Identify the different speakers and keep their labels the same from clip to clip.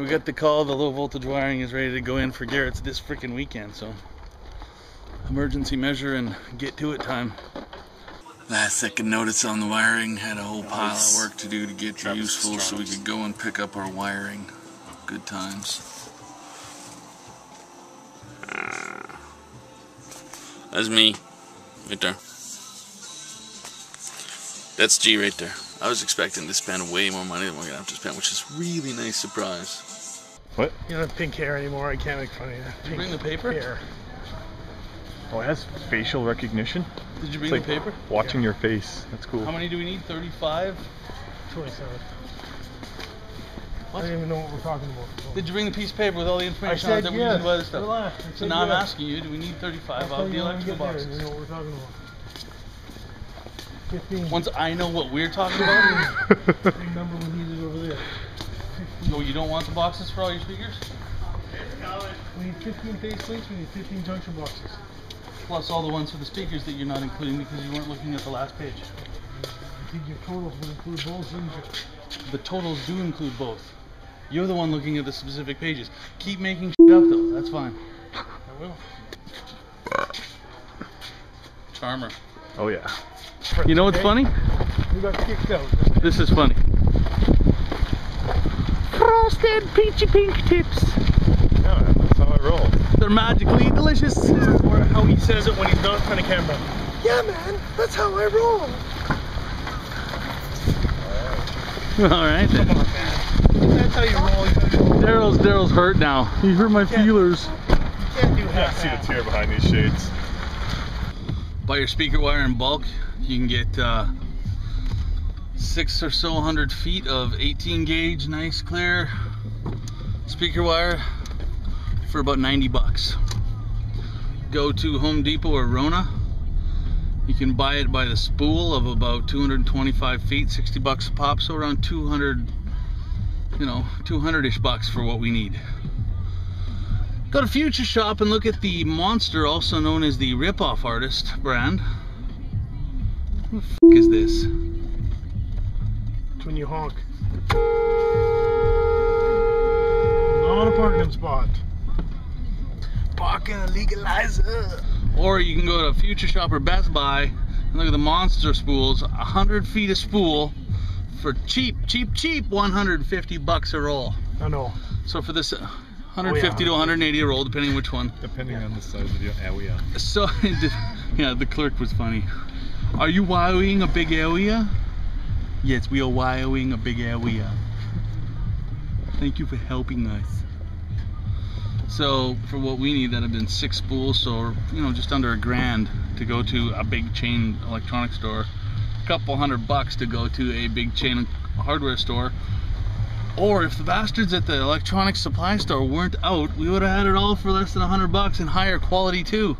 Speaker 1: we got the call. The low voltage wiring is ready to go in for Garret's this freaking weekend. So emergency measure and get to it time. Last second notice on the wiring. Had a whole pile of work to do to get it useful so we could go and pick up our wiring. Good times. That's me, right there. That's G right there. I was expecting to spend way more money than we're gonna have to spend, which is really nice surprise.
Speaker 2: What?
Speaker 3: You don't have pink hair anymore. I can't make fun of you. Pink
Speaker 1: bring the paper?
Speaker 3: Hair.
Speaker 2: Oh, it has facial recognition.
Speaker 1: Did you bring
Speaker 2: It's like
Speaker 1: the paper?
Speaker 2: watching your face. That's cool.
Speaker 1: How many do we need? 35?
Speaker 3: 27.
Speaker 1: What?
Speaker 3: I don't even know what we're talking about.
Speaker 1: Did you bring the piece of paper with all the
Speaker 3: I
Speaker 1: information on it
Speaker 3: said
Speaker 1: that we
Speaker 3: yes.
Speaker 1: need other stuff?
Speaker 3: Relax. I
Speaker 1: So
Speaker 3: said
Speaker 1: now I'm asking you, do we need 35
Speaker 3: I'll
Speaker 1: of the
Speaker 3: you when we
Speaker 1: electrical
Speaker 3: get there,
Speaker 1: boxes?
Speaker 3: You know what we're talking about. 15.
Speaker 1: Once I know what we're talking about,
Speaker 3: Big number we needed over there.
Speaker 1: no, you don't want the boxes for all your speakers?
Speaker 3: We need 15 face plates, We need 15 junction boxes.
Speaker 1: Plus all the ones for the speakers that you're not including because you weren't looking at the last page.
Speaker 3: I think your totals would include both, didn't you?
Speaker 1: The totals do include both. You're the one looking at the specific pages. Keep making shit up though, that's fine.
Speaker 3: I will.
Speaker 1: Charmer.
Speaker 2: oh yeah.
Speaker 1: You know what's
Speaker 3: Okay.
Speaker 1: funny?
Speaker 3: We got kicked out.
Speaker 1: This is funny. Frosted peachy pink tips.
Speaker 2: Yeah, that's how I roll.
Speaker 1: They're magically delicious.
Speaker 3: Or how he says it when he's not on the camera. Yeah, man. That's how I roll.
Speaker 1: All right. then.
Speaker 3: Come on, man. That's how you roll. You gotta do-
Speaker 1: Daryl's Daryl's hurt now. He hurt my feelers.
Speaker 3: you can't do
Speaker 2: Yeah, I see the tear behind these shades.
Speaker 1: Buy your speaker wire in bulk. You can get uh, six or so hundred feet of 18 gauge, nice clear speaker wire for about 90 bucks. Go to Home Depot or Rona. You can buy it by the spool of about 225 feet, 60 bucks a pop, so around 200, you know, 200-ish bucks for what we need. Go to Future Shop and look at the Monster, also known as the Ripoff Artist brand. What the f is this?
Speaker 3: It's when you honk. Not a parking spot.
Speaker 1: Parking legalizer. Or you can go to Future Shop or Best Buy and look at the Monster spools. 100 feet of spool for cheap, cheap, cheap 150 bucks a roll.
Speaker 3: I know.
Speaker 1: So for this, uh, 150
Speaker 3: Oh, yeah.
Speaker 1: to 180 a roll, depending which one.
Speaker 2: Depending on the size of your area.
Speaker 1: So, yeah, the clerk was funny. Are you wiring a big area? Yes, we are wiring a big area. Thank you for helping us. So, for what we need, that have been six spools, so you know, just under a grand to go to a big chain electronics store. A couple hundred bucks to go to a big chain hardware store. Or if the bastards at the electronics supply store weren't out, we would have had it all for less than a hundred bucks and higher quality too.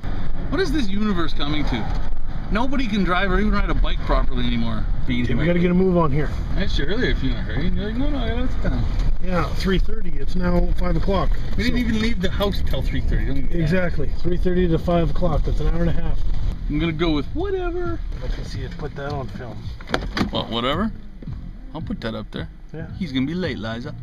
Speaker 1: What is this universe coming to? Nobody can drive or even ride a bike properly anymore.
Speaker 3: Okay, we gotta get a move on here.
Speaker 1: I asked you earlier if you're in a hurry, and you're like, no, no, I got lots of time.
Speaker 3: Yeah, 3.30. It's now 5 o'clock.
Speaker 1: We didn't even leave the house till 3:30.
Speaker 3: Exactly. 3.30 to 5 o'clock. That's an hour and a half.
Speaker 1: I'm gonna go with whatever.
Speaker 3: I can see it. Put that on film.
Speaker 1: Well, whatever. I'll put that up there.
Speaker 3: Yeah.
Speaker 1: He's gonna be late, Liza.